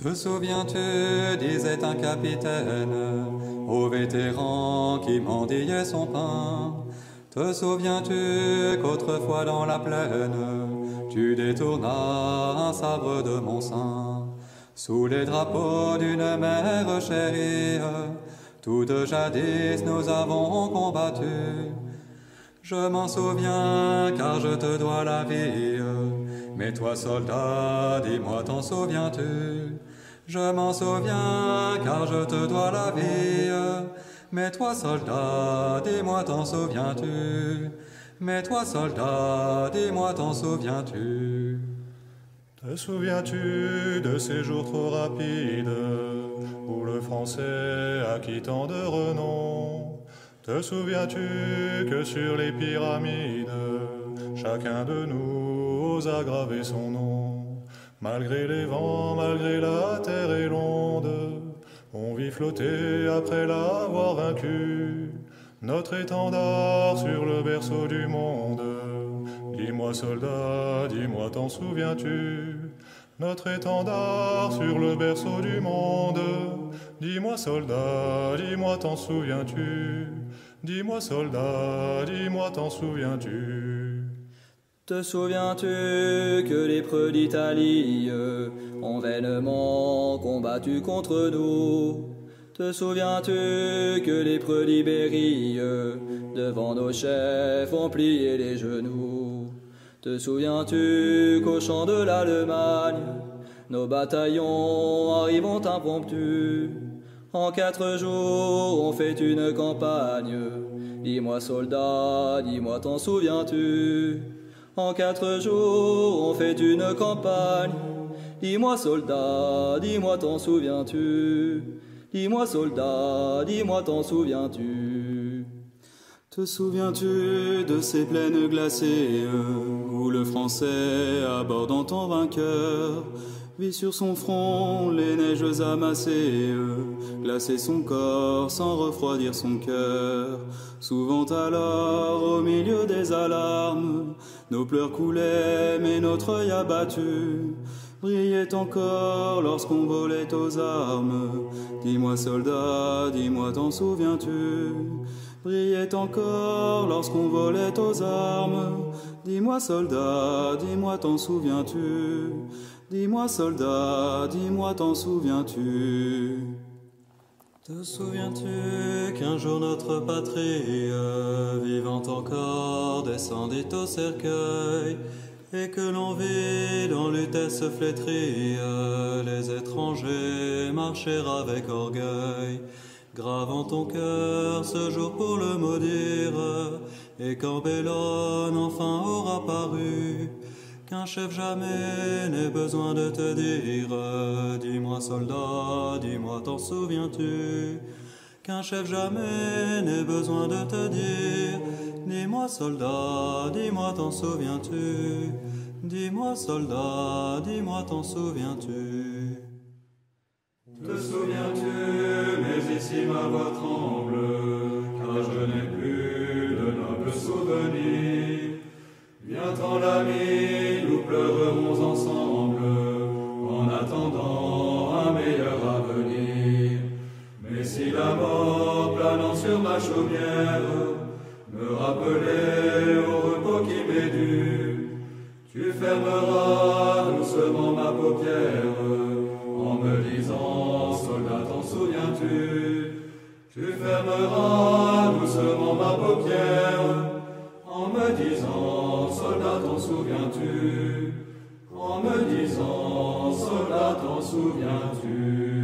Te souviens-tu, disait un capitaine, au vétéran qui mendiait son pain. Te souviens-tu qu'autrefois dans la plaine, tu détournas un sabre de mon sein, sous les drapeaux d'une mère chérie, toutes jadis nous avons combattu. Je m'en souviens car je te dois la vie. Mais toi, soldat, dis-moi, t'en souviens-tu? Je m'en souviens car je te dois la vie. Mais toi, soldat, dis-moi, t'en souviens-tu? Mais toi, soldat, dis-moi, t'en souviens-tu? Te souviens-tu de ces jours trop rapides où le français acquit tant de renom te souviens-tu que sur les pyramides, chacun de nous gravé son nom Malgré les vents, malgré la terre et l'onde, on vit flotter après l'avoir vaincu. Notre étendard sur le berceau du monde. Dis-moi soldat, dis-moi t'en souviens-tu? Notre étendard sur le berceau du monde. Dis-moi soldat, dis-moi t'en souviens-tu? Dis-moi soldat, dis-moi t'en souviens-tu? Te souviens-tu que les preux d'Italie ont vainement combattu contre nous? Te souviens-tu que les preux d'Ibérie devant nos chefs ont plié les genoux? Te souviens-tu qu'au champ de l'Allemagne nos bataillons arrivent impromptus en quatre jours, on fait une campagne? Dis-moi, soldat, dis-moi, t'en souviens-tu? En quatre jours, on fait une campagne. Dis-moi, soldat, dis-moi, t'en souviens-tu? Dis-moi, soldat, dis-moi, t'en souviens-tu? Te souviens-tu de ces plaines glacées où le français abordant ton vainqueur? Vit sur son front les neiges amassées, glacer son corps sans refroidir son cœur. Souvent alors, au milieu des alarmes, nos pleurs coulaient, mais notre œil abattu brillait encore lorsqu'on volait aux armes. Dis-moi soldat, dis-moi t'en souviens-tu? Brillait encore lorsqu'on volait aux armes. Dis-moi soldat, dis-moi t'en souviens-tu? Dis-moi dis-moi t'en souviens-tu? Te souviens-tu qu'un jour notre patrie, vivant encore, descendit au cercueil et que l'on vit dans l'utesse flétrie les étrangers marcher avec orgueil, gravant ton cœur ce jour pour le maudire, et quand Bellone enfin aura paru, qu'un chef jamais n'ait besoin de te dire Dis-moi soldat, dis-moi t'en souviens-tu? Qu'un chef jamais n'ait besoin de te dire Dis-moi soldat, dis-moi t'en souviens-tu? Dis-moi soldat, dis-moi t'en souviens-tu? Te souviens-tu, mais ici ma voix tremble, car je n'ai plus de nobles souvenirs. Viens-t'en l'ami, tu fermeras doucement ma paupière en me disant soldat t'en souviens-tu? Tu fermeras doucement ma paupière en me disant soldat t'en souviens-tu? En me disant, soldat, t'en souviens-tu?